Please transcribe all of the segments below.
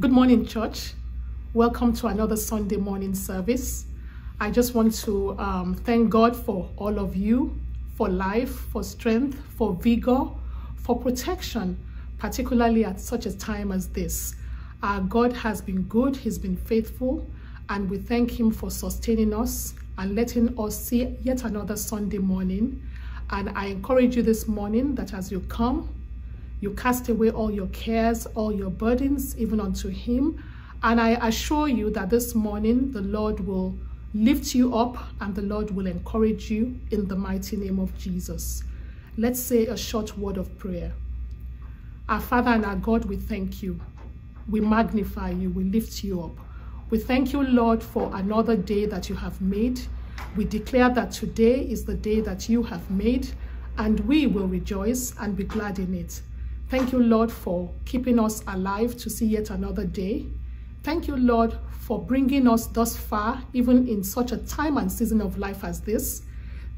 Good morning, church. Welcome to another Sunday morning service. I just want to um, thank God for all of you, for life, for strength, for vigor, for protection, particularly at such a time as this. Our God has been good, He's been faithful, and we thank Him for sustaining us and letting us see yet another Sunday morning. And I encourage you this morning that as you come, you cast away all your cares, all your burdens, even unto Him. And I assure you that this morning the Lord will lift you up and the Lord will encourage you in the mighty name of Jesus. Let's say a short word of prayer. Our Father and our God, we thank you. We magnify you. We lift you up. We thank you, Lord, for another day that you have made. We declare that today is the day that you have made, and we will rejoice and be glad in it. Thank you, Lord, for keeping us alive to see yet another day. Thank you, Lord, for bringing us thus far, even in such a time and season of life as this.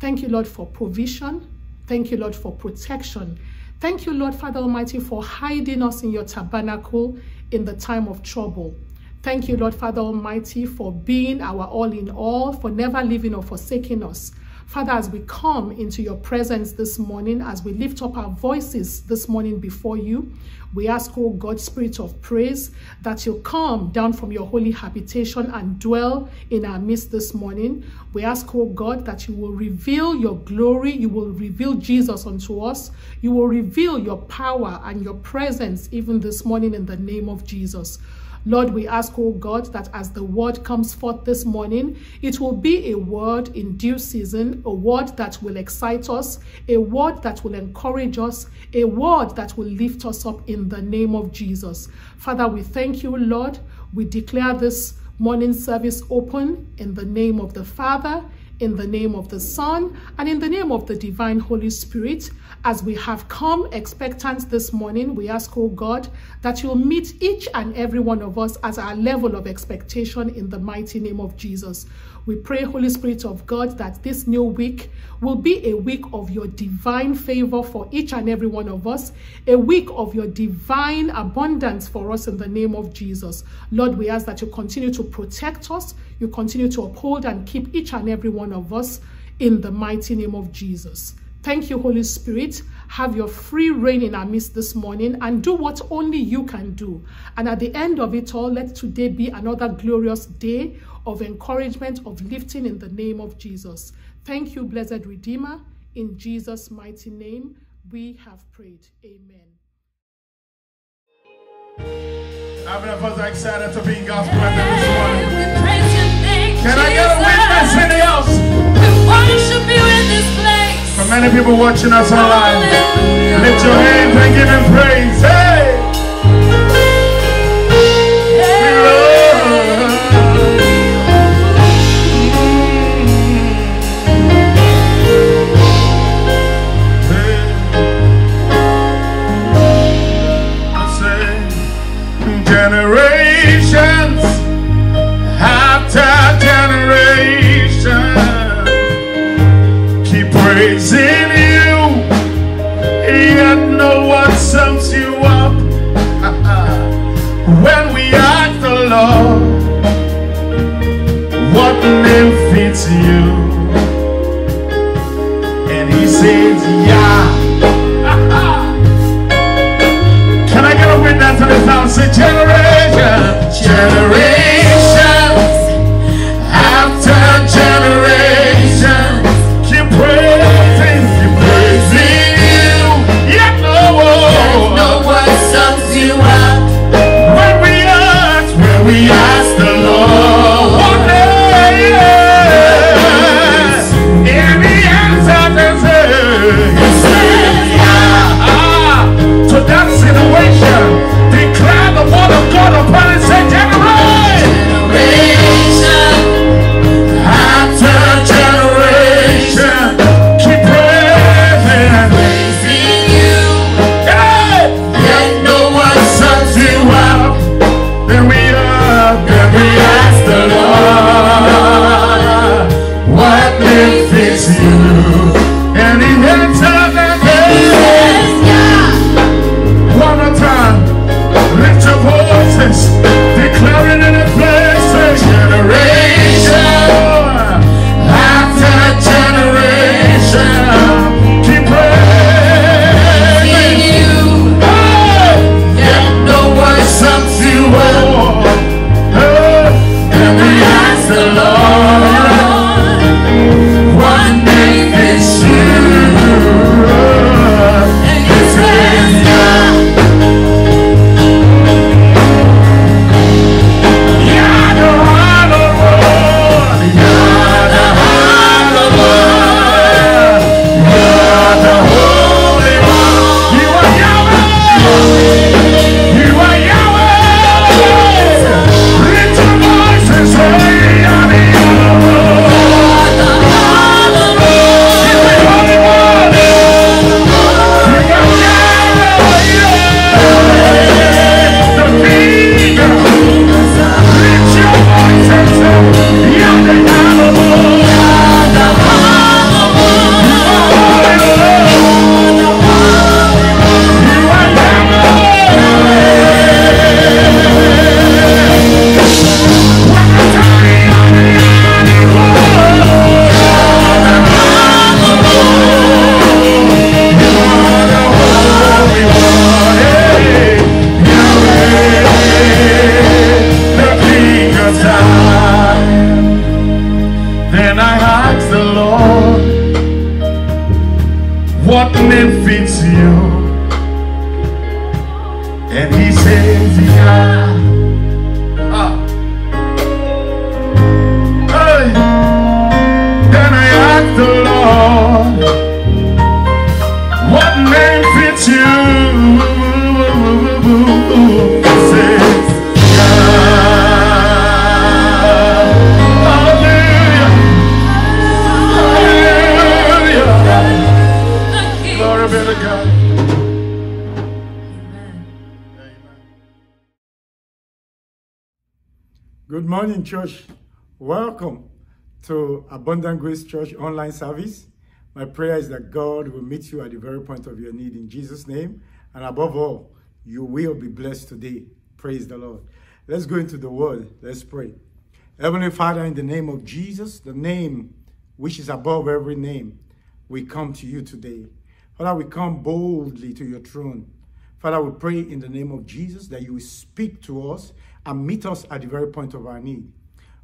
Thank you, Lord, for provision. Thank you, Lord, for protection. Thank you, Lord, Father Almighty, for hiding us in your tabernacle in the time of trouble. Thank you, Lord, Father Almighty, for being our all in all, for never leaving or forsaking us. Father, as we come into your presence this morning, as we lift up our voices this morning before you, we ask, oh God, Spirit of praise, that you come down from your holy habitation and dwell in our midst this morning. We ask, oh God, that you will reveal your glory, you will reveal Jesus unto us, you will reveal your power and your presence even this morning in the name of Jesus. Lord, we ask, oh God, that as the word comes forth this morning, it will be a word in due season, a word that will excite us, a word that will encourage us, a word that will lift us up in the name of Jesus. Father, we thank you, Lord. We declare this morning service open in the name of the Father, in the name of the Son, and in the name of the divine Holy Spirit. As we have come expectant this morning, we ask, oh God, that you'll meet each and every one of us as our level of expectation in the mighty name of Jesus. We pray, Holy Spirit of God, that this new week will be a week of your divine favor for each and every one of us, a week of your divine abundance for us in the name of Jesus. Lord, we ask that you continue to protect us, you continue to uphold and keep each and every one of us in the mighty name of Jesus. Thank you, Holy Spirit. Have your free reign in our midst this morning and do what only you can do. And at the end of it all, let today be another glorious day of encouragement, of lifting in the name of Jesus. Thank you, blessed Redeemer. In Jesus' mighty name, we have prayed. Amen. How many of us are excited to be in gospel this morning? Can I get a witness in the house? worship you in this place. For many people watching us online, lift your hands and give him praise. Church. Welcome to Abundant Grace Church online service. My prayer is that God will meet you at the very point of your need in Jesus' name. And above all, you will be blessed today. Praise the Lord. Let's go into the word. Let's pray. Heavenly Father, in the name of Jesus, the name which is above every name, we come to you today. Father, we come boldly to your throne. Father, we pray in the name of Jesus that you will speak to us and meet us at the very point of our need.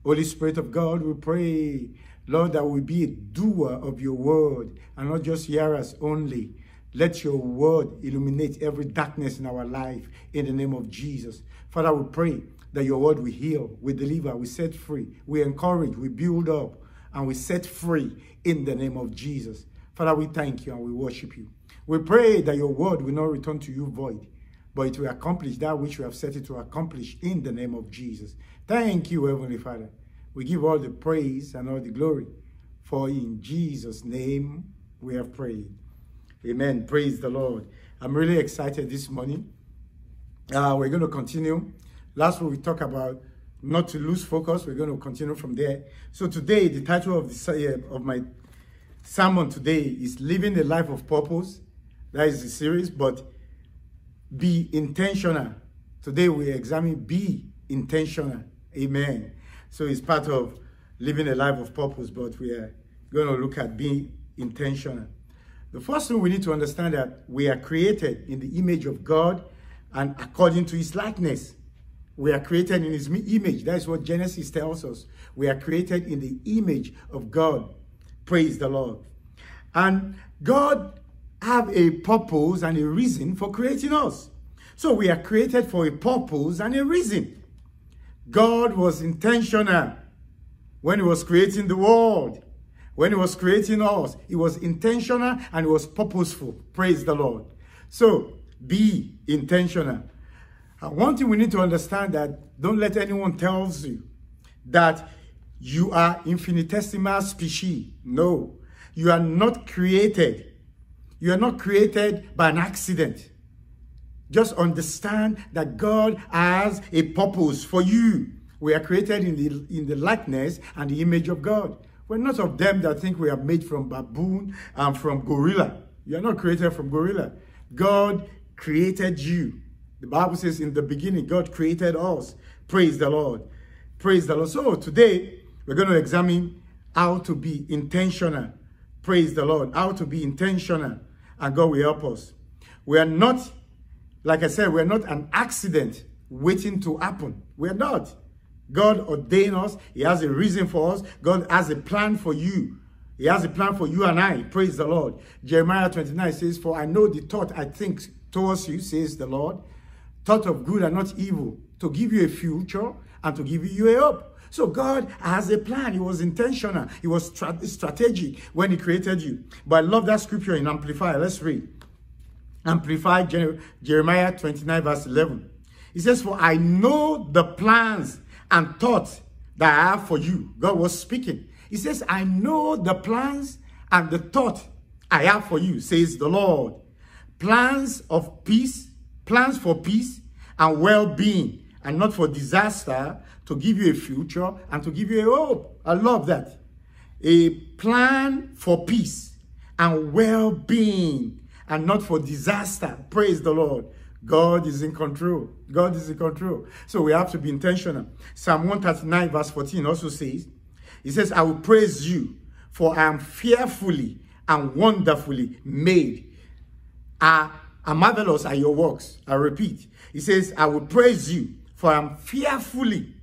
Holy Spirit of God, we pray, Lord, that we be a doer of your word and not just hearers only. Let your word illuminate every darkness in our life in the name of Jesus. Father, we pray that your word will heal, we deliver, we set free, we encourage, we build up, and we set free in the name of Jesus. Father, we thank you and we worship you. We pray that your word will not return to you void, but it will accomplish that which you have set it to accomplish in the name of Jesus. Thank you, Heavenly Father. We give all the praise and all the glory, for in Jesus' name we have prayed. Amen. Praise the Lord. I'm really excited this morning. Uh, we're going to continue. Last week we talked about not to lose focus. We're going to continue from there. So today, the title of the uh, of my sermon today is "Living a Life of Purpose." That is the series, but be intentional. Today we examine be intentional. Amen. So it's part of living a life of purpose, but we are going to look at being intentional. The first thing we need to understand that we are created in the image of God and according to his likeness. We are created in his image. That is what Genesis tells us. We are created in the image of God. Praise the Lord. And God have a purpose and a reason for creating us. So we are created for a purpose and a reason. God was intentional when he was creating the world. When he was creating us, he was intentional and he was purposeful. Praise the Lord. So be intentional. And one thing we need to understand that don't let anyone tells you that you are infinitesimal species. No, you are not created. You are not created by an accident. Just understand that God has a purpose for you. We are created in the, in the likeness and the image of God. We're not of them that think we are made from baboon and from gorilla. You are not created from gorilla. God created you. The Bible says in the beginning, God created us. Praise the Lord. Praise the Lord. So today, we're going to examine how to be intentional. Praise the Lord. How to be intentional. And God will help us. We are not, like I said, we're not an accident waiting to happen. We're not. God ordained us. He has a reason for us. God has a plan for you. He has a plan for you and I. Praise the Lord. Jeremiah 29 says, For I know the thought I think towards you, says the Lord, thought of good and not evil, to give you a future and to give you a hope. So God has a plan. He was intentional. He was strat strategic when he created you. But I love that scripture in Amplifier. Let's read. Amplify Jeremiah 29 verse 11. He says, For I know the plans and thoughts that I have for you. God was speaking. He says, I know the plans and the thought I have for you, says the Lord. Plans of peace, plans for peace and well-being, and not for disaster, to give you a future and to give you a hope. I love that. A plan for peace and well-being, and not for disaster. Praise the Lord. God is in control. God is in control. So we have to be intentional. Psalm 139 verse 14 also says, He says, I will praise you, for I am fearfully and wonderfully made. Are, are marvelous are your works. I repeat. He says, I will praise you, for I am fearfully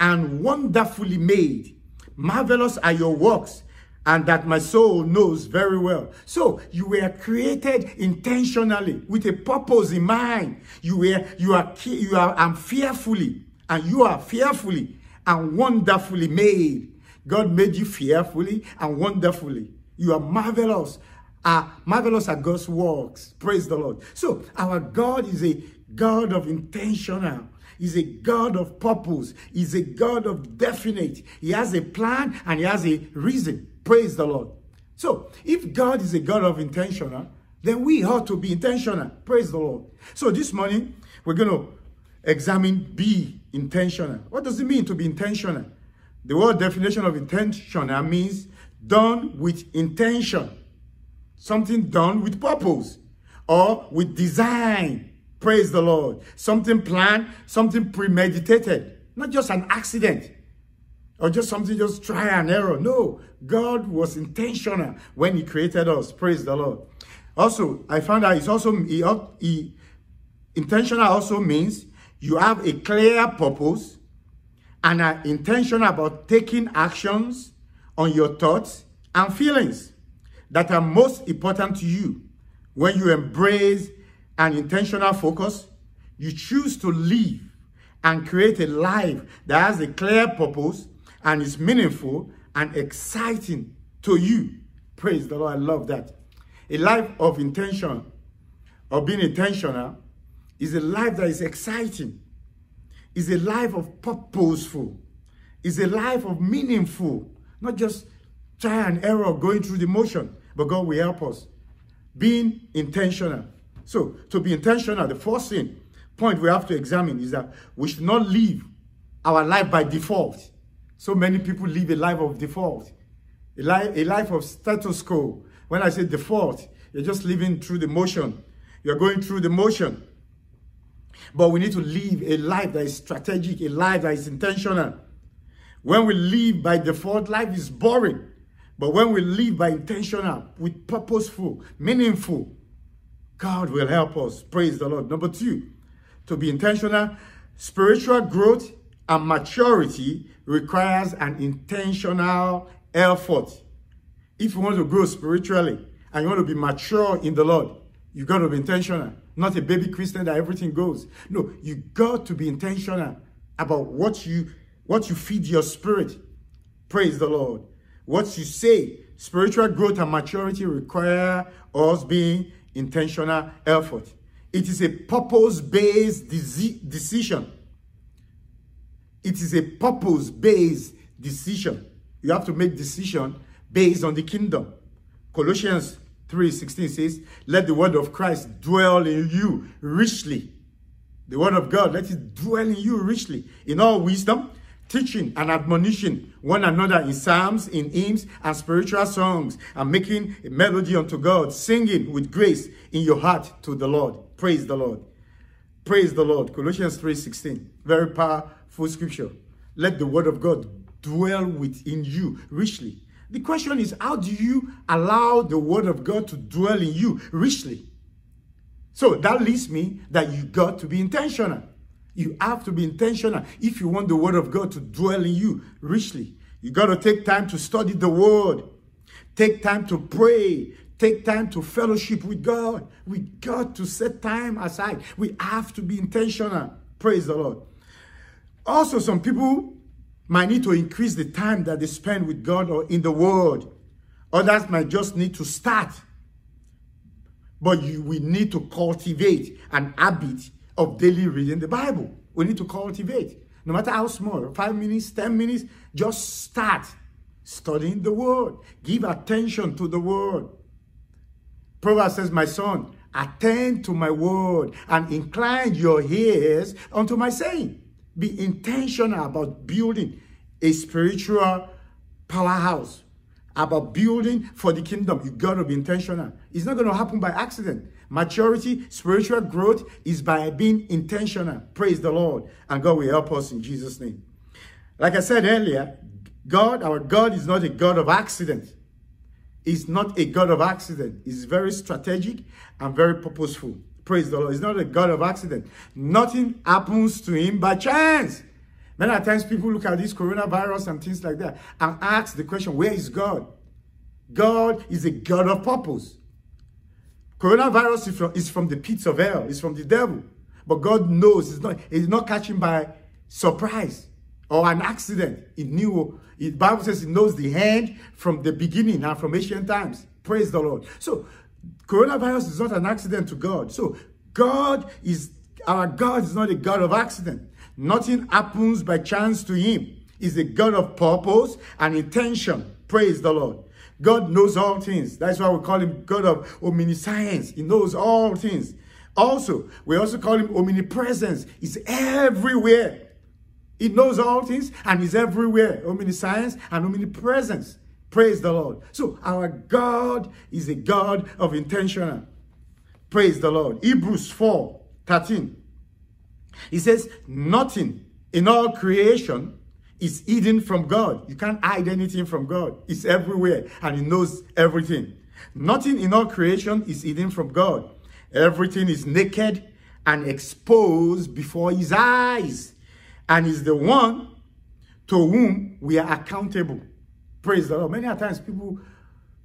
and wonderfully made. Marvelous are your works, and that my soul knows very well. So you were created intentionally with a purpose in mind. You were, you are, you are, I'm fearfully, and you are fearfully and wonderfully made. God made you fearfully and wonderfully. You are marvelous. Uh, marvelous are God's works. Praise the Lord. So our God is a God of intentional. He's a God of purpose. He's a God of definite. He has a plan and he has a reason. Praise the Lord. So, if God is a God of intentional, then we ought to be intentional. Praise the Lord. So, this morning, we're going to examine be intentional. What does it mean to be intentional? The word definition of intentional means done with intention, something done with purpose or with design. Praise the Lord. Something planned, something premeditated, not just an accident or just something just try and error. No, God was intentional when he created us. Praise the Lord. Also, I found out it's also he, he, intentional also means you have a clear purpose and are intentional about taking actions on your thoughts and feelings that are most important to you. When you embrace an intentional focus, you choose to live and create a life that has a clear purpose and is meaningful and exciting to you. Praise the Lord. I love that. A life of intention, of being intentional, is a life that is exciting, is a life of purposeful, is a life of meaningful, not just try and error going through the motion, but God will help us. Being intentional. So, to be intentional, the first thing, point we have to examine is that we should not live our life by default. So many people live a life of default, a life, a life of status quo. When I say default, you're just living through the motion. You're going through the motion. But we need to live a life that is strategic, a life that is intentional. When we live by default, life is boring. But when we live by intentional, with purposeful, meaningful, God will help us. Praise the Lord. Number two, to be intentional, spiritual growth and maturity requires an intentional effort. If you want to grow spiritually and you want to be mature in the Lord, you got to be intentional. Not a baby Christian that everything goes. No, you got to be intentional about what you what you feed your spirit. Praise the Lord. What you say, spiritual growth and maturity require us being intentional effort. It is a purpose-based decision it is a purpose-based decision. You have to make decision based on the kingdom. Colossians 3.16 says, let the word of Christ dwell in you richly. The word of God, let it dwell in you richly. In all wisdom, teaching and admonishing one another in psalms, in hymns, and spiritual songs, and making a melody unto God, singing with grace in your heart to the Lord. Praise the Lord. Praise the Lord. Colossians 3.16. Very powerful scripture. Let the word of God dwell within you richly. The question is, how do you allow the word of God to dwell in you richly? So that leads me that you got to be intentional. You have to be intentional if you want the word of God to dwell in you richly. You got to take time to study the word. Take time to pray. Take time to fellowship with God. We got to set time aside. We have to be intentional. Praise the Lord. Also, some people might need to increase the time that they spend with God or in the Word. Others might just need to start. But you, we need to cultivate an habit of daily reading the Bible. We need to cultivate. No matter how small, five minutes, 10 minutes, just start studying the Word. Give attention to the Word. Proverbs says, My son, attend to my word and incline your ears unto my saying. Be intentional about building a spiritual powerhouse, about building for the kingdom. You got to be intentional. It's not going to happen by accident. Maturity, spiritual growth is by being intentional. Praise the Lord. And God will help us in Jesus' name. Like I said earlier, God, our God is not a God of accident. He's not a God of accident. He's very strategic and very purposeful. Praise the Lord. He's not a God of accident. Nothing happens to him by chance. Many times people look at this coronavirus and things like that and ask the question, where is God? God is a God of purpose. Coronavirus is from, is from the pits of hell, it's from the devil. But God knows it's not, it's not catching by surprise or an accident. It knew, the Bible says it knows the end from the beginning and from ancient times. Praise the Lord. So, coronavirus is not an accident to God. So, God is, our God is not a God of accident. Nothing happens by chance to him. He's a God of purpose and intention. Praise the Lord. God knows all things. That's why we call him God of omniscience. He knows all things. Also, we also call him omnipresence. He's everywhere. He knows all things and he's everywhere. Omniscience and omnipresence. Praise the Lord. So our God is a God of intentional. Praise the Lord. Hebrews 4, 13. He says, nothing in all creation is hidden from God. You can't hide anything from God. It's everywhere and he knows everything. Nothing in all creation is hidden from God. Everything is naked and exposed before his eyes. And is the one to whom we are accountable. Praise the Lord. Many times people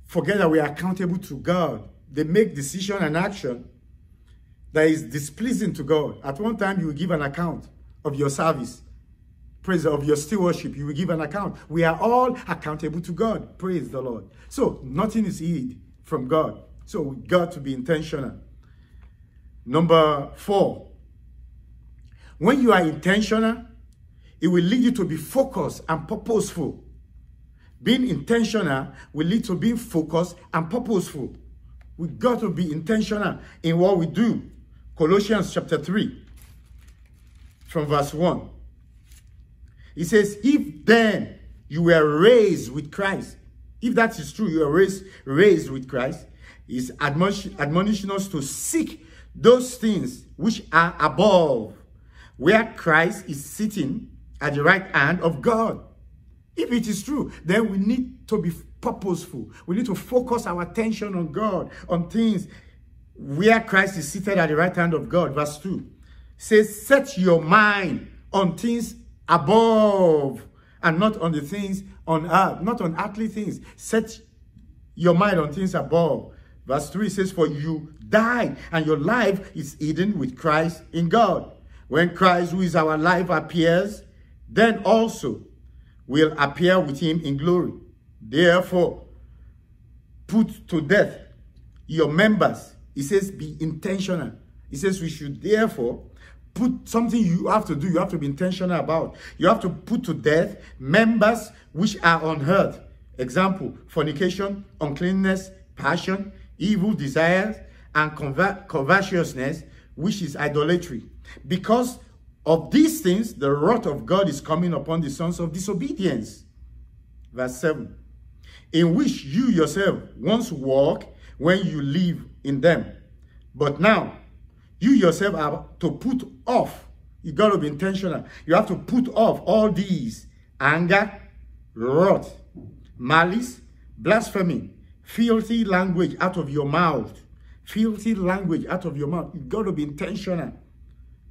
forget that we are accountable to God. They make decision and action that is displeasing to God. At one time, you give an account of your service. Praise of your stewardship. You will give an account. We are all accountable to God. Praise the Lord. So nothing is hid from God. So we got to be intentional. Number four. When you are intentional, it will lead you to be focused and purposeful. Being intentional will lead to being focused and purposeful. We got to be intentional in what we do. Colossians chapter 3, from verse 1. It says, If then you were raised with Christ, if that is true, you were raised, raised with Christ, is admonishing us to seek those things which are above, where Christ is sitting at the right hand of God. If it is true, then we need to be purposeful. We need to focus our attention on God, on things where Christ is seated at the right hand of God. Verse 2 says, Set your mind on things above and not on the things on earth, not on earthly things. Set your mind on things above. Verse 3 says, For you died, and your life is hidden with Christ in God. When Christ, who is our life, appears, then also will appear with him in glory. Therefore, put to death your members. He says, be intentional. He says we should therefore put something you have to do, you have to be intentional about. You have to put to death members which are unheard. Example, fornication, uncleanness, passion, evil desires, and covetousness, which is idolatry. Because of these things, the wrath of God is coming upon the sons of disobedience. Verse 7. In which you yourself once walk when you live in them. But now, you yourself are to put off. You got to be intentional. You have to put off all these anger, wrath, malice, blasphemy, filthy language out of your mouth. Filthy language out of your mouth. You got to be intentional.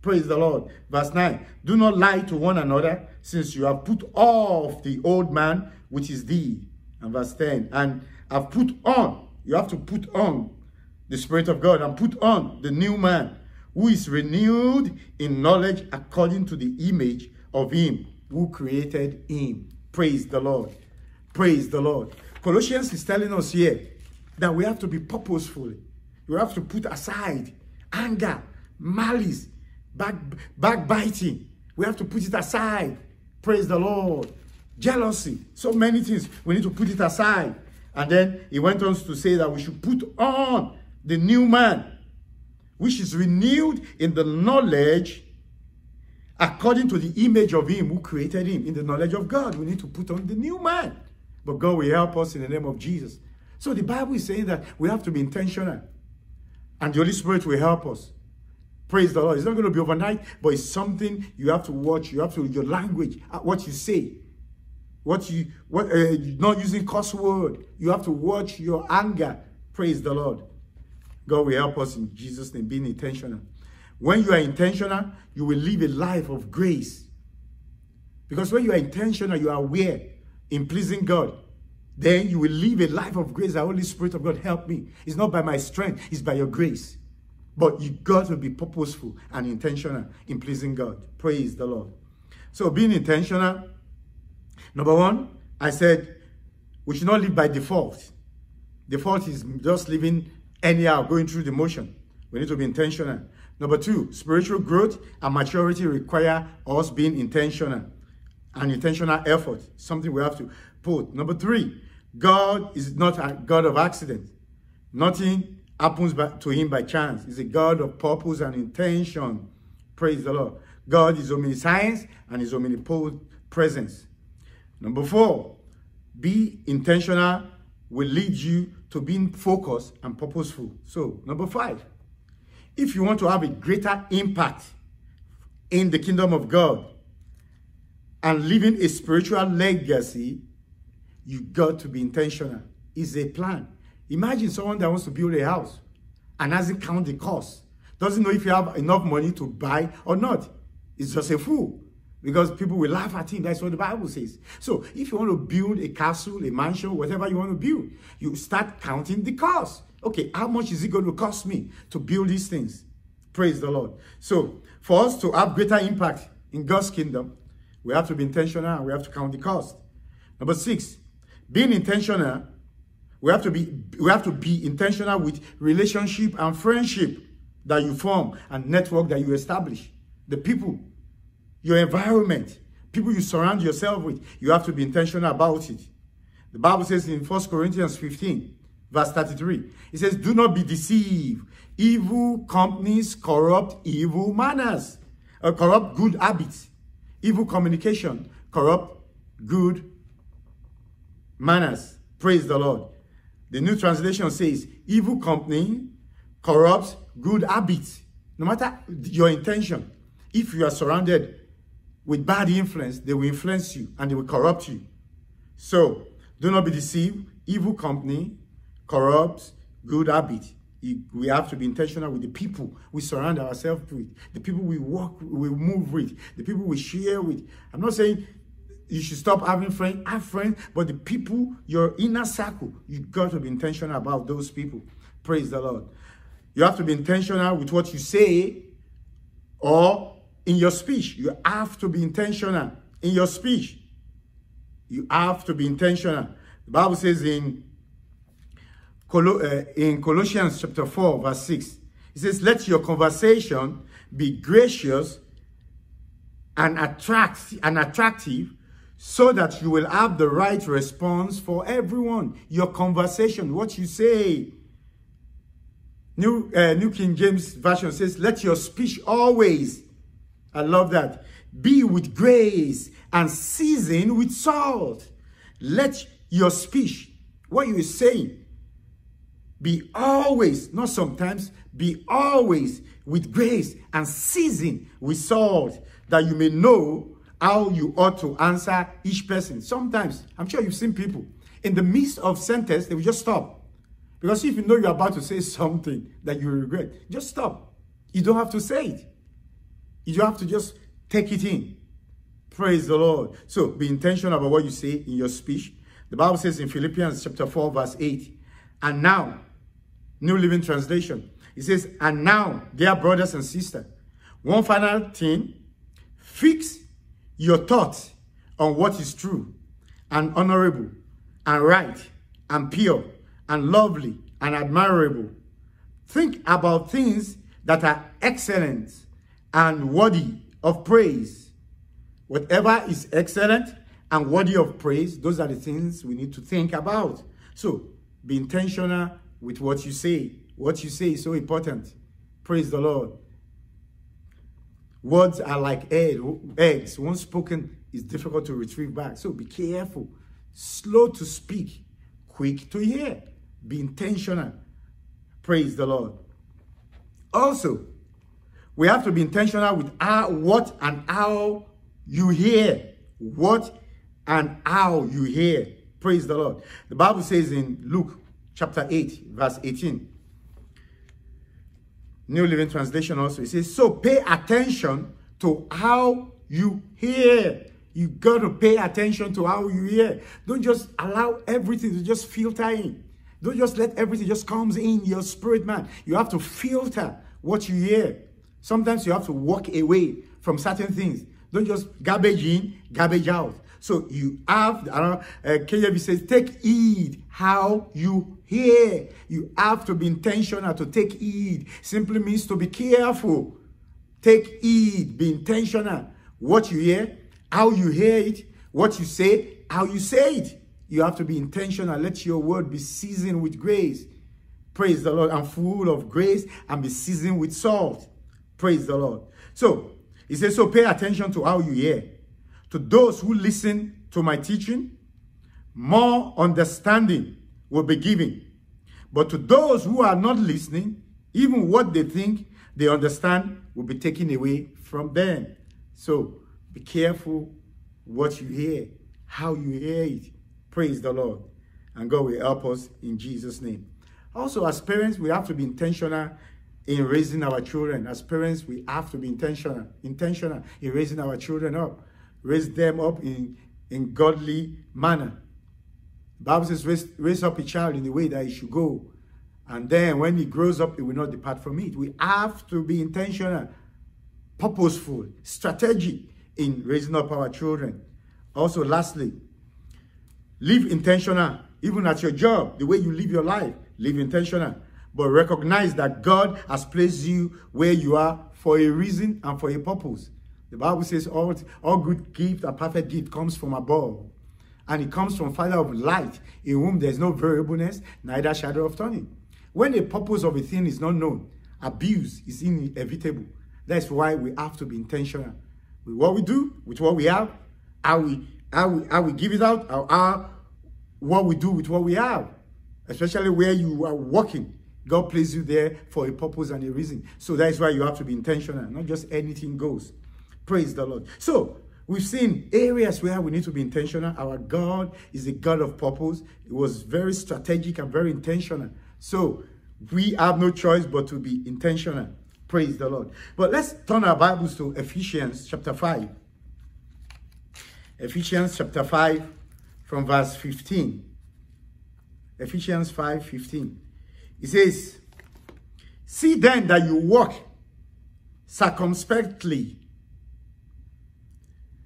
Praise the Lord. Verse 9. Do not lie to one another, since you have put off the old man, which is thee. And verse 10. And have put on, you have to put on the Spirit of God and put on the new man, who is renewed in knowledge according to the image of him who created him. Praise the Lord. Praise the Lord. Colossians is telling us here that we have to be purposeful. We have to put aside anger, malice, back, backbiting. We have to put it aside. Praise the Lord. Jealousy. So many things. We need to put it aside. And then he went on to say that we should put on the new man, which is renewed in the knowledge according to the image of him who created him, in the knowledge of God. We need to put on the new man. But God will help us in the name of Jesus. So the Bible is saying that we have to be intentional. And the Holy Spirit will help us. Praise the Lord. It's not going to be overnight, but it's something you have to watch. You have to, your language, uh, what you say, what you, what, uh, not using curse word. You have to watch your anger. Praise the Lord. God will help us in Jesus' name, being intentional. When you are intentional, you will live a life of grace. Because when you are intentional, you are aware in pleasing God. then you will live a life of grace. The Holy Spirit of God help me. It's not by my strength, it's by your grace. But you got to be purposeful and intentional in pleasing God. Praise the Lord. So being intentional, number one, I said we should not live by default. Default is just living anyhow, going through the motion. We need to be intentional. Number two, spiritual growth and maturity require us being intentional and intentional effort, something we have to put. Number three, God is not a God of accident. Nothing happens by, to him by chance. He's a God of purpose and intention. Praise the Lord. God is omniscience and his omnipotent presence. Number four, be intentional will lead you to being focused and purposeful. So, number five, if you want to have a greater impact in the kingdom of God and living a spiritual legacy, you got to be intentional. It's a plan. Imagine someone that wants to build a house and hasn't counted the cost, doesn't know if you have enough money to buy or not. It's just a fool because people will laugh at him. That's what the Bible says. So if you want to build a castle, a mansion, whatever you want to build, you start counting the cost. Okay, how much is it going to cost me to build these things? Praise the Lord. So for us to have greater impact in God's kingdom, we have to be intentional and we have to count the cost. Number six, being intentional, we have to be we have to be intentional with relationship and friendship that you form and network that you establish. The people, your environment, people you surround yourself with, you have to be intentional about it. The Bible says in 1 Corinthians 15, verse 33, it says, Do not be deceived. Evil companies corrupt evil manners, uh, corrupt good habits. Evil communication corrupt good manners. Praise the Lord. The new translation says, evil company corrupts good habits. No matter your intention, if you are surrounded with bad influence, they will influence you and they will corrupt you. So, do not be deceived. Evil company corrupts good habit. We have to be intentional with the people we surround ourselves with, the people we work, we move with, the people we share with. I'm not saying you should stop having friends, have friends, but the people, your inner circle, you got to be intentional about those people. Praise the Lord. You have to be intentional with what you say or in your speech. You have to be intentional in your speech. You have to be intentional. The Bible says in, uh, in Colossians chapter 4, verse 6, it says, Let your conversation be gracious and, attract, and attractive so that you will have the right response for everyone. Your conversation, what you say. New, uh, New King James Version says, let your speech always, I love that, be with grace and season with salt. Let your speech, what you are saying, be always, not sometimes, be always with grace and season with salt, that you may know how you ought to answer each person. Sometimes, I'm sure you've seen people, in the midst of sentence, they will just stop. Because if you know you're about to say something that you regret, just stop. You don't have to say it. You have to just take it in. Praise the Lord. So be intentional about what you say in your speech. The Bible says in Philippians chapter 4, verse 8, and now, New Living Translation, it says, and now, dear brothers and sisters, one final thing, fix your thoughts on what is true and honorable and right and pure and lovely and admirable. Think about things that are excellent and worthy of praise. Whatever is excellent and worthy of praise, those are the things we need to think about. So be intentional with what you say. What you say is so important. Praise the Lord. Words are like eggs. Once spoken it's difficult to retrieve back. So be careful. Slow to speak, quick to hear. Be intentional. Praise the Lord. Also, we have to be intentional with how, what and how you hear. What and how you hear. Praise the Lord. The Bible says in Luke chapter 8, verse 18. New Living Translation also. It says, so pay attention to how you hear. You got to pay attention to how you hear. Don't just allow everything to just filter in. Don't just let everything just comes in your spirit, man. You have to filter what you hear. Sometimes you have to walk away from certain things. Don't just garbage in, garbage out. So you have, uh, KJV says, take heed how you hear. You have to be intentional to take heed. Simply means to be careful. Take heed, be intentional. What you hear, how you hear it, what you say, how you say it. You have to be intentional. Let your word be seasoned with grace. Praise the Lord. I'm full of grace and be seasoned with salt. Praise the Lord. So, he says, so pay attention to how you hear. To those who listen to my teaching, more understanding will be given. But to those who are not listening, even what they think they understand will be taken away from them. So be careful what you hear, how you hear it. Praise the Lord. And God will help us in Jesus' name. Also, as parents, we have to be intentional in raising our children. As parents, we have to be intentional, intentional in raising our children up. Raise them up in, in godly manner. The Bible says, raise, raise up a child in the way that he should go. And then when he grows up, he will not depart from it. We have to be intentional, purposeful, strategic in raising up our children. Also, lastly, live intentional, even at your job, the way you live your life, live intentional. But recognize that God has placed you where you are for a reason and for a purpose. The Bible says all, all good gift and perfect gift comes from above. And it comes from Father of light, in whom there is no variableness, neither shadow of turning. When the purpose of a thing is not known, abuse is inevitable. That's why we have to be intentional with what we do, with what we have, how we how we how we give it out, how, how what we do with what we have, especially where you are working. God placed you there for a purpose and a reason. So that's why you have to be intentional, not just anything goes. Praise the Lord. So we've seen areas where we need to be intentional. Our God is a God of purpose. It was very strategic and very intentional. So we have no choice but to be intentional. Praise the Lord. But let's turn our Bibles to Ephesians chapter 5. Ephesians chapter 5 from verse 15. Ephesians 5 15. It says, See then that you walk circumspectly.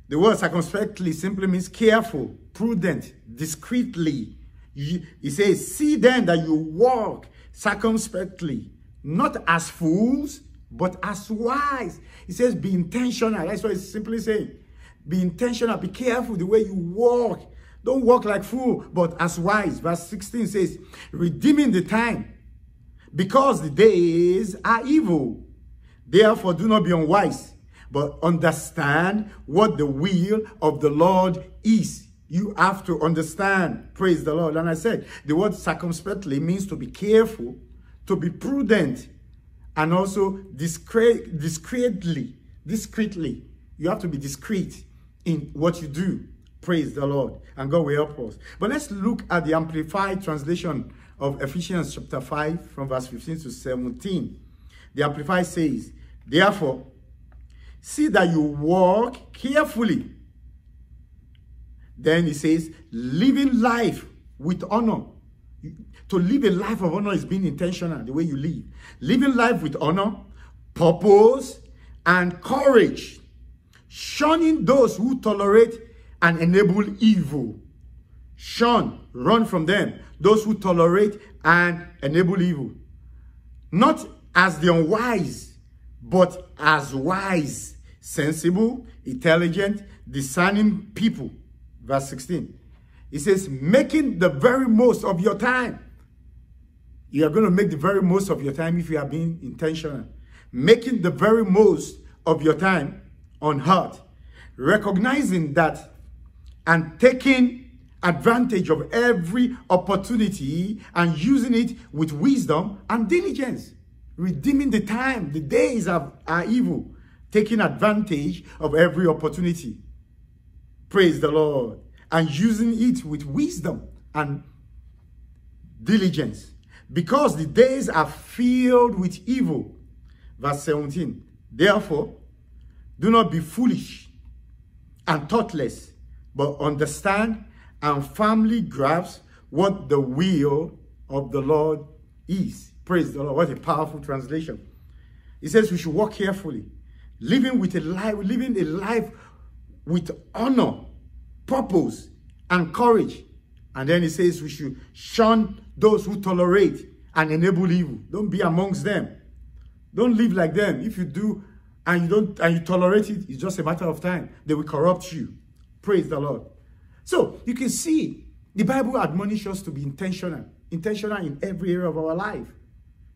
The word circumspectly simply means careful, prudent, discreetly. He says, See then that you walk circumspectly, not as fools, but as wise. He says, Be intentional. That's what he's simply saying. Be intentional, be careful the way you walk. Don't walk like fool, but as wise. Verse 16 says, Redeeming the time because the days are evil. Therefore, do not be unwise, but understand what the will of the Lord is. You have to understand. Praise the Lord. And I said, the word circumspectly means to be careful, to be prudent, and also discreet, discreetly. Discreetly. You have to be discreet in what you do. Praise the Lord. And God will help us. But let's look at the Amplified translation of Ephesians chapter 5 from verse 15 to 17. The Amplified says, Therefore, see that you walk carefully. Then he says, living life with honor. To live a life of honor is being intentional, the way you live. Living life with honor, purpose, and courage. Shunning those who tolerate and enable evil. Shun, run from them those who tolerate and enable evil. Not as the unwise, but as wise, sensible, intelligent, discerning people. Verse 16. It says, making the very most of your time. You are going to make the very most of your time if you are being intentional. Making the very most of your time on heart. Recognizing that and taking advantage of every opportunity and using it with wisdom and diligence. Redeeming the time. The days are, are evil. Taking advantage of every opportunity. Praise the Lord. And using it with wisdom and diligence. Because the days are filled with evil. Verse 17. Therefore, do not be foolish, and thoughtless, but understand and firmly grasp what the will of the Lord is. Praise the Lord. What a powerful translation. He says we should walk carefully, living with a life, living a life with honor, purpose, and courage. And then he says we should shun those who tolerate and enable evil. Don't be amongst them. Don't live like them. If you do and you don't and you tolerate it, it's just a matter of time. They will corrupt you. Praise the Lord. So you can see the Bible admonishes us to be intentional, intentional in every area of our life.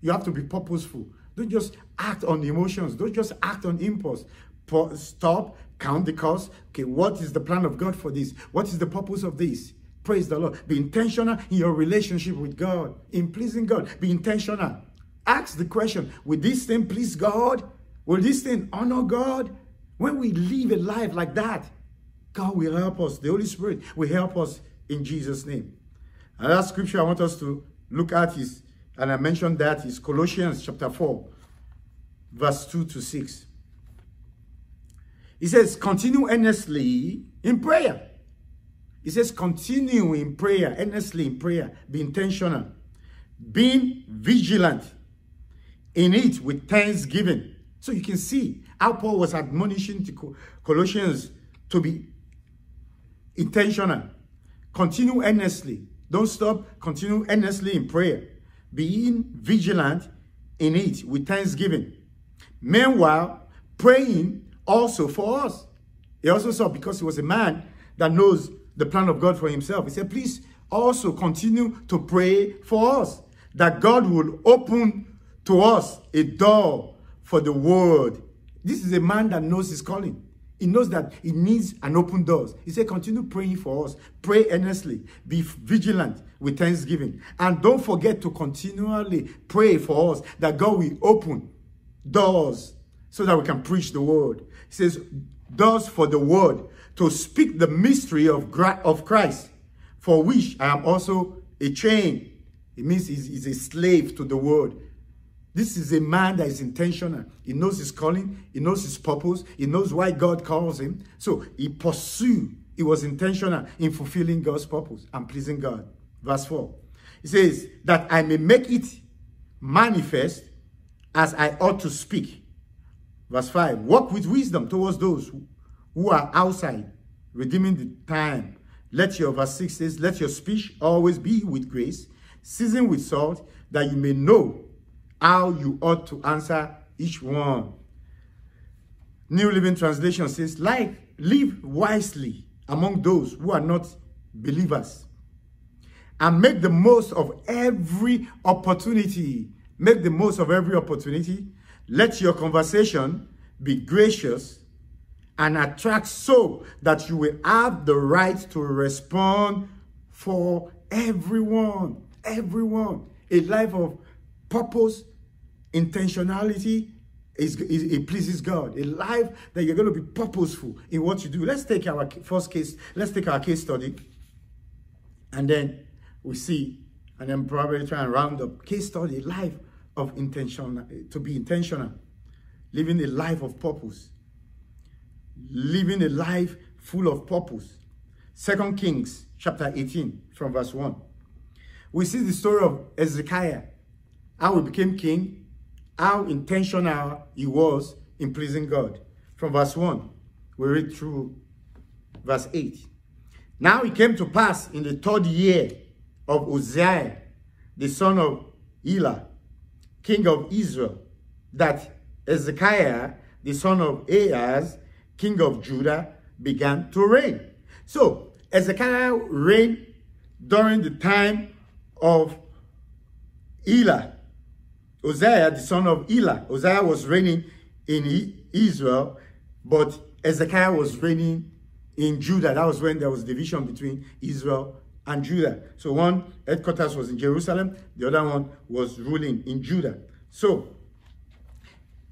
You have to be purposeful. Don't just act on emotions. Don't just act on impulse. Stop, count the cost. Okay, what is the plan of God for this? What is the purpose of this? Praise the Lord. Be intentional in your relationship with God, in pleasing God. Be intentional. Ask the question Will this thing please God? Will this thing honor God? When we live a life like that, God will help us. The Holy Spirit will help us in Jesus' name. Another scripture I want us to look at is, and I mentioned that, is Colossians chapter 4, verse 2 to 6. He says, continue earnestly in prayer. He says, continue in prayer, earnestly in prayer, be intentional, being vigilant in it with thanksgiving. So you can see how Paul was admonishing to Colossians to be intentional. Continue earnestly. Don't stop. Continue earnestly in prayer. Being vigilant in it with thanksgiving. Meanwhile, praying also for us. He also saw because he was a man that knows the plan of God for himself. He said, please also continue to pray for us that God will open to us a door for the word. This is a man that knows his calling. He knows that he needs an open doors. He said, continue praying for us. Pray earnestly. Be vigilant with thanksgiving. And don't forget to continually pray for us that God will open doors so that we can preach the word. He says, doors for the word to speak the mystery of, of Christ, for which I am also a chain. It means he's, he's a slave to the word. This is a man that is intentional. He knows his calling. He knows his purpose. He knows why God calls him. So he pursued. He was intentional in fulfilling God's purpose and pleasing God. Verse 4. He says, that I may make it manifest as I ought to speak. Verse 5. Walk with wisdom towards those who are outside, redeeming the time. Let your, verse 6 says, let your speech always be with grace, seasoned with salt, that you may know how you ought to answer each one. New Living Translation says, like, live wisely among those who are not believers and make the most of every opportunity. Make the most of every opportunity. Let your conversation be gracious and attract so that you will have the right to respond for everyone. Everyone. A life of purpose, intentionality, is, is, it pleases God. A life that you're going to be purposeful in what you do. Let's take our first case. Let's take our case study. And then we see, and then probably try and round up case study, life of intention, eh, to be intentional. Living a life of purpose. Living a life full of purpose. Second Kings chapter 18 from verse 1. We see the story of Ezekiah how he became king, how intentional he was in pleasing God. From verse 1, we read through verse 8. Now it came to pass in the third year of Uzziah, the son of Elah, king of Israel, that Ezekiah, the son of Ahaz, king of Judah, began to reign. So, Ezekiah reigned during the time of Elah, Uzziah, the son of Elah. Uzziah was reigning in Israel, but Ezekiah was reigning in Judah. That was when there was division between Israel and Judah. So one headquarters was in Jerusalem, the other one was ruling in Judah. So,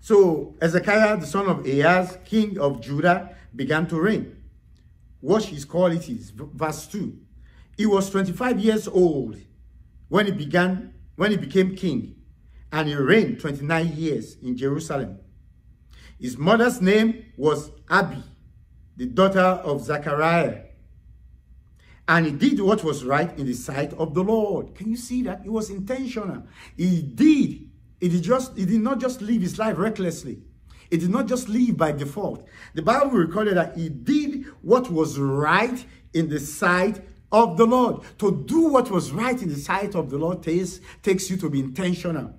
so Ezekiah, the son of Ahaz, king of Judah, began to reign. Watch his qualities. Verse 2. He was 25 years old when he began, when he became king and he reigned 29 years in Jerusalem. His mother's name was Abi, the daughter of Zachariah. And he did what was right in the sight of the Lord. Can you see that? It was intentional. He did. He did, just, he did not just live his life recklessly. He did not just live by default. The Bible recorded that he did what was right in the sight of the Lord. To do what was right in the sight of the Lord takes, takes you to be intentional.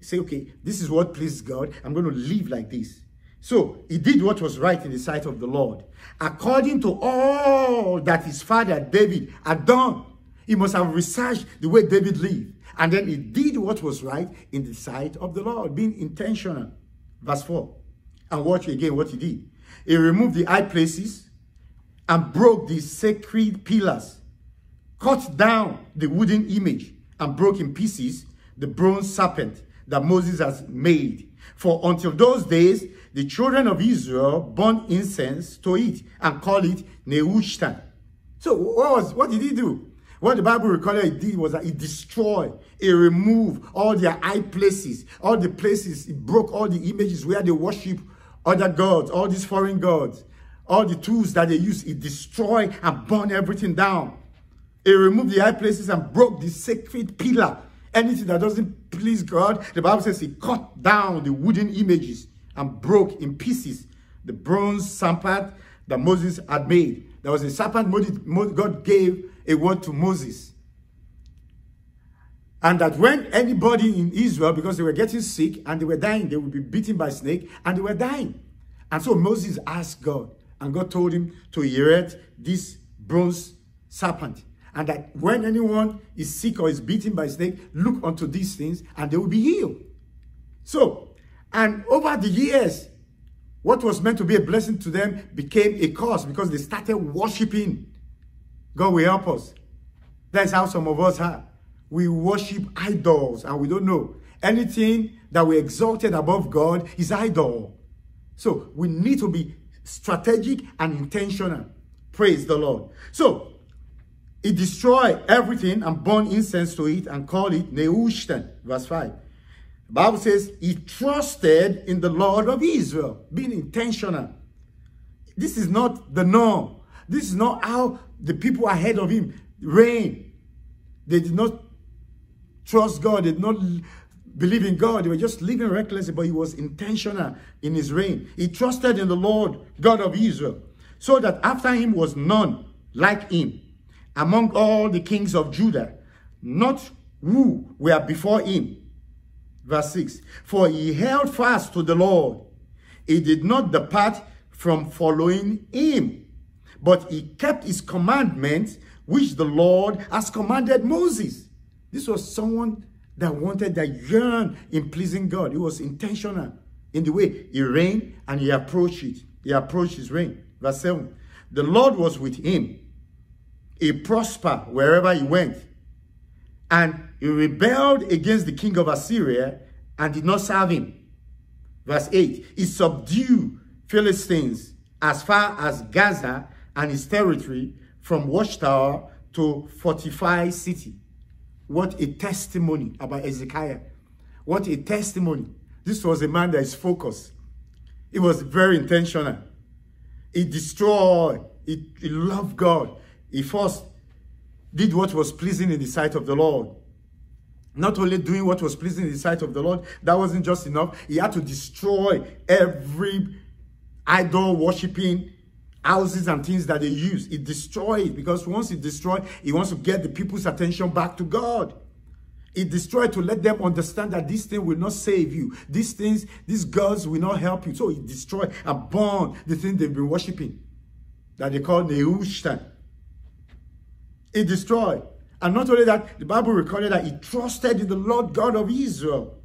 Say, okay, this is what pleases God. I'm going to live like this. So he did what was right in the sight of the Lord. According to all that his father David had done, he must have researched the way David lived. And then he did what was right in the sight of the Lord, being intentional. Verse 4. And watch again what he did. He removed the high places and broke the sacred pillars, cut down the wooden image, and broke in pieces the bronze serpent that Moses has made. For until those days, the children of Israel burned incense to it and called it Nehushtan. So what was what did he do? What the Bible recorded he did was that he destroyed, he removed all their high places, all the places, he broke all the images where they worship other gods, all these foreign gods, all the tools that they use, he destroyed and burned everything down. He removed the high places and broke the sacred pillar. Anything that doesn't please God, the Bible says he cut down the wooden images and broke in pieces the bronze serpent that Moses had made. There was a serpent God gave a word to Moses. And that when anybody in Israel, because they were getting sick and they were dying, they would be beaten by snake and they were dying. And so Moses asked God, and God told him to erect this bronze serpent. And that when anyone is sick or is beaten by snake, look unto these things and they will be healed. So, and over the years, what was meant to be a blessing to them became a curse because they started worshiping. God will help us. That's how some of us are. We worship idols and we don't know. Anything that we exalted above God is idol. So we need to be strategic and intentional. Praise the Lord. So he destroyed everything and burned incense to it and called it Nehushtan. Verse 5. The Bible says he trusted in the Lord of Israel, being intentional. This is not the norm. This is not how the people ahead of him reign. They did not trust God. They did not believe in God. They were just living recklessly, but he was intentional in his reign. He trusted in the Lord, God of Israel, so that after him was none like him among all the kings of Judah, not who were before him. Verse 6, For he held fast to the Lord. He did not depart from following him, but he kept his commandments, which the Lord has commanded Moses. This was someone that wanted, that yearned in pleasing God. He was intentional in the way he reigned and he approached it. He approached his reign. Verse 7, The Lord was with him he prospered wherever he went. And he rebelled against the king of Assyria and did not serve him. Verse 8, he subdued Philistines as far as Gaza and his territory from watchtower to fortified city. What a testimony about Ezekiah. What a testimony. This was a man that is focused. He was very intentional. He destroyed. He, he loved God. He first did what was pleasing in the sight of the Lord. Not only doing what was pleasing in the sight of the Lord, that wasn't just enough. He had to destroy every idol worshipping houses and things that they use. He destroyed because once he destroyed, he wants to get the people's attention back to God. He destroyed to let them understand that this thing will not save you. These things, these gods will not help you. So he destroyed and burned the thing they've been worshipping that they call Nehushtan. He destroyed. And not only that, the Bible recorded that he trusted in the Lord God of Israel.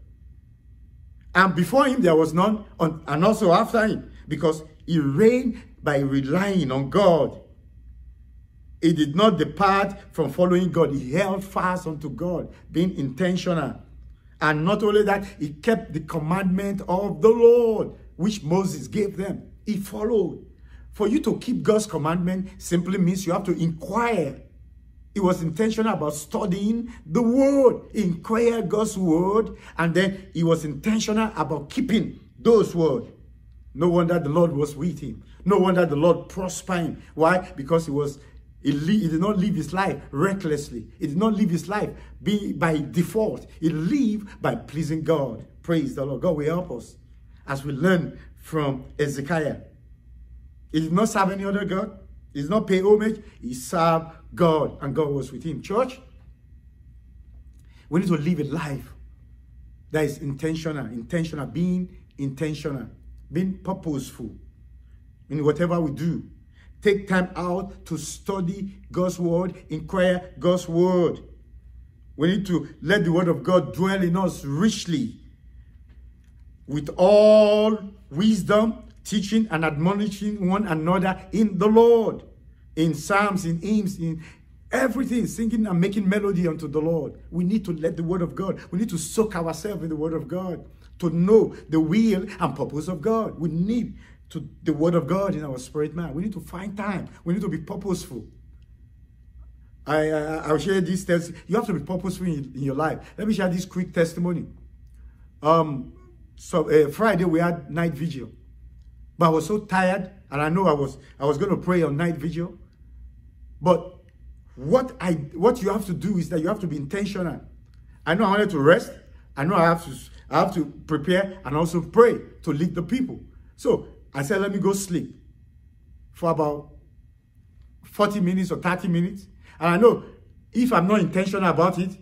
And before him there was none, and also after him, because he reigned by relying on God. He did not depart from following God. He held fast unto God, being intentional. And not only that, he kept the commandment of the Lord, which Moses gave them. He followed. For you to keep God's commandment simply means you have to inquire he was intentional about studying the word, inquire God's word, and then he was intentional about keeping those words. No wonder the Lord was with him. No wonder the Lord prospered him. Why? Because he was he, he did not live his life recklessly. He did not live his life be, by default. He lived by pleasing God. Praise the Lord. God will help us as we learn from Ezekiah. He did not serve any other God. He did not pay homage. He served God, and God was with him. Church, we need to live a life that is intentional, intentional, being intentional, being purposeful in whatever we do. Take time out to study God's word, inquire God's word. We need to let the word of God dwell in us richly with all wisdom, teaching and admonishing one another in the Lord, in psalms, in hymns, in everything, singing and making melody unto the Lord. We need to let the word of God, we need to soak ourselves in the word of God to know the will and purpose of God. We need to the word of God in our spirit man. We need to find time. We need to be purposeful. I, I I'll share this test. You have to be purposeful in, in, your life. Let me share this quick testimony. Um, so uh, Friday we had night vigil, but I was so tired, and I know I was I was going to pray on night vigil, but what I what you have to do is that you have to be intentional. I know I wanted to rest. I know I have to I have to prepare and also pray to lead the people. So I said, let me go sleep for about 40 minutes or 30 minutes. And I know if I'm not intentional about it,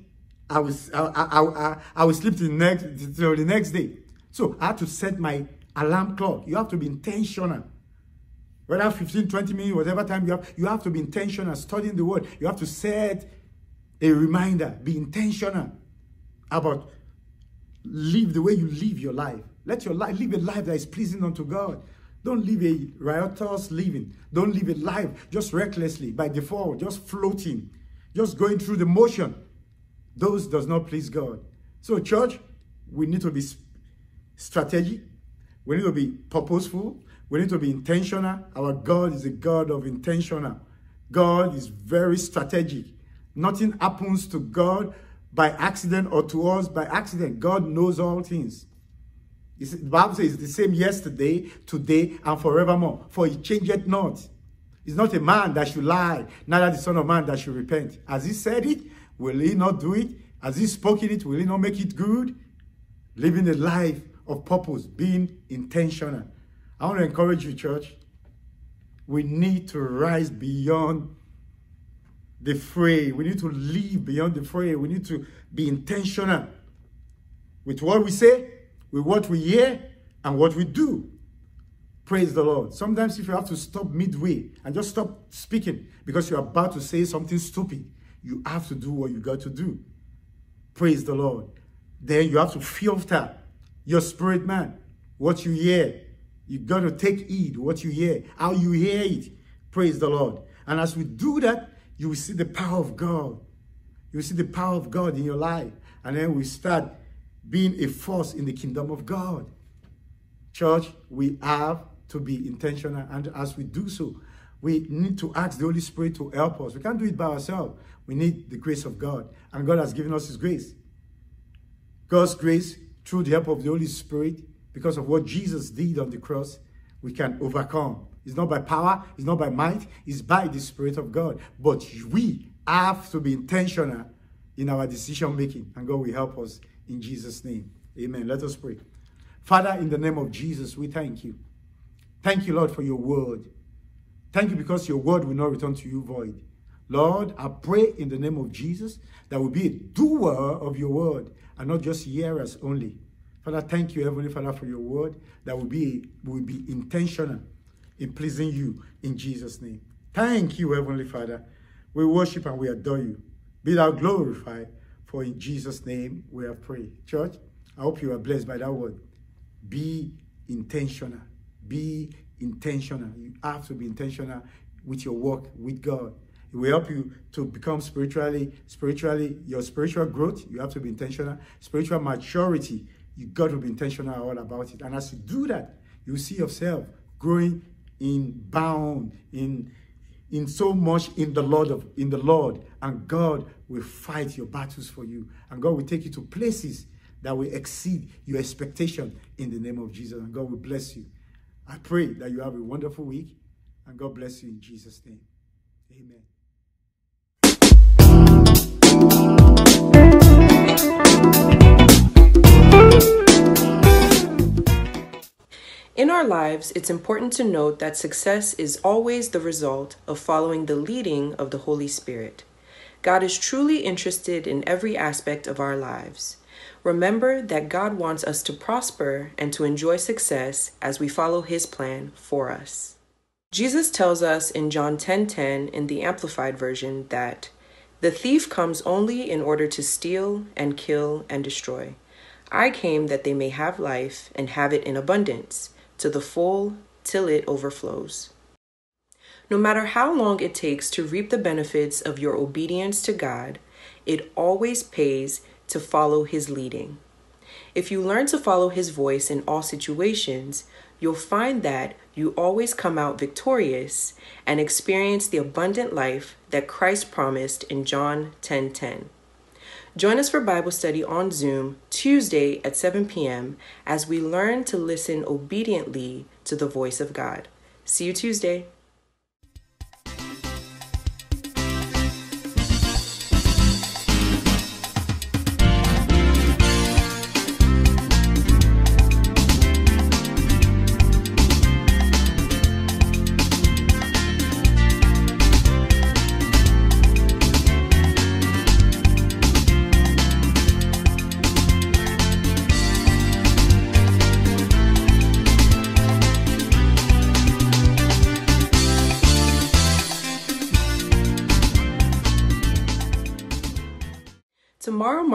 I will, I, I, I, I will sleep till the, next, till the next day. So I had to set my alarm clock. You have to be intentional. Whether 15, 20 minutes, whatever time you have, you have to be intentional studying the word. You have to set a reminder. Be intentional about live the way you live your life. Let your life live a life that is pleasing unto God. Don't live a riotous living. Don't live a life just recklessly, by default, just floating, just going through the motion. Those does not please God. So, church, we need to be strategic. We need to be purposeful. We need to be intentional. Our God is a God of intentional. God is very strategic. Nothing happens to God by accident or to us by accident. God knows all things. The Bible says it's the same yesterday, today, and forevermore. For he changeth not. He's not a man that should lie, neither the son of man that should repent. As he said it, will he not do it? As he spoken it, will he not make it good? Living a life of purpose, being intentional. I want to encourage you, church. We need to rise beyond the fray. We need to live beyond the fray. We need to be intentional with what we say, with what we hear, and what we do. Praise the Lord. Sometimes if you have to stop midway and just stop speaking because you're about to say something stupid, you have to do what you got to do. Praise the Lord. Then you have to filter your spirit man, what you hear. You got to take heed what you hear, how you hear it. Praise the Lord. And as we do that, you will see the power of God. You will see the power of God in your life. And then we start being a force in the kingdom of God. Church, we have to be intentional. And as we do so, we need to ask the Holy Spirit to help us. We can't do it by ourselves. We need the grace of God. And God has given us His grace. God's grace, through the help of the Holy Spirit, because of what Jesus did on the cross, we can overcome. It's not by power, it's not by might, it's by the Spirit of God. But we have to be intentional in our decision making, and God will help us in Jesus' name. Amen. Let us pray. Father, in the name of Jesus, we thank you. Thank you, Lord, for your word. Thank you because your word will not return to you void. Lord, I pray in the name of Jesus that we be a doer of your word and not just hearers only. Father, thank you, Heavenly Father, for your word that will be, will be intentional in pleasing you in Jesus' name. Thank you, Heavenly Father. We worship and we adore you. Be thou glorified, for in Jesus' name we have prayed. Church, I hope you are blessed by that word. Be intentional. Be intentional. You have to be intentional with your work with God. It will help you to become spiritually, spiritually, your spiritual growth. You have to be intentional. Spiritual maturity, you got to be intentional all about it. And as you do that, you see yourself growing in bound, in in so much in the Lord of in the Lord, and God will fight your battles for you, and God will take you to places that will exceed your expectation in the name of Jesus, and God will bless you. I pray that you have a wonderful week and God bless you in Jesus' name. Amen. In our lives, it's important to note that success is always the result of following the leading of the Holy Spirit. God is truly interested in every aspect of our lives. Remember that God wants us to prosper and to enjoy success as we follow his plan for us. Jesus tells us in John 10:10 10, 10, in the amplified version that the thief comes only in order to steal and kill and destroy. I came that they may have life and have it in abundance to the full till it overflows. No matter how long it takes to reap the benefits of your obedience to God, it always pays to follow His leading. If you learn to follow His voice in all situations, you'll find that you always come out victorious and experience the abundant life that Christ promised in John 10:10. 10, Join us for Bible study on Zoom Tuesday at 7 p.m. as we learn to listen obediently to the voice of God. See you Tuesday.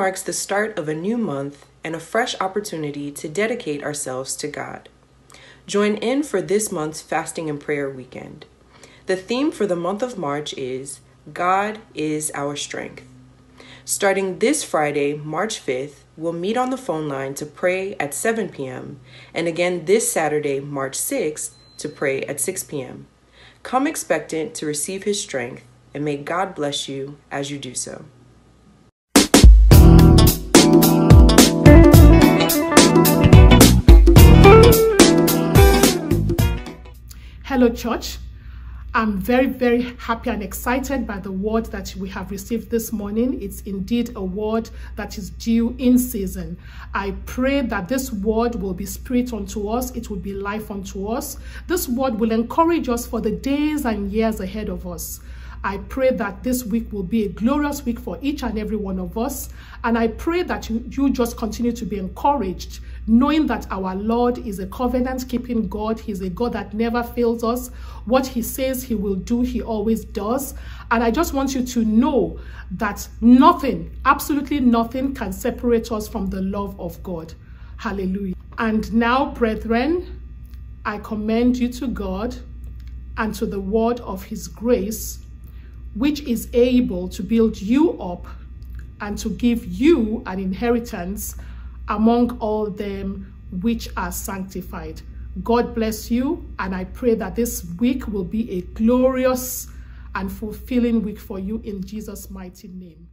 Marks the start of a new month and a fresh opportunity to dedicate ourselves to God. Join in for this month's fasting and prayer weekend. The theme for the month of March is God is our strength. Starting this Friday, March 5th, we'll meet on the phone line to pray at 7 p.m. and again this Saturday, March 6th, to pray at 6 p.m. Come expectant to receive his strength, and may God bless you as you do so. Hello, church. I'm very, very happy and excited by the word that we have received this morning. It's indeed a word that is due in season. I pray that this word will be spirit unto us, it will be life unto us. This word will encourage us for the days and years ahead of us. I pray that this week will be a glorious week for each and every one of us. And I pray that you, you just continue to be encouraged, knowing that our Lord is a covenant keeping God. He's a God that never fails us. What He says He will do, He always does. And I just want you to know that nothing, absolutely nothing, can separate us from the love of God. Hallelujah. And now, brethren, I commend you to God and to the word of His grace which is able to build you up and to give you an inheritance among all them which are sanctified. God bless you, and I pray that this week will be a glorious and fulfilling week for you in Jesus' mighty name.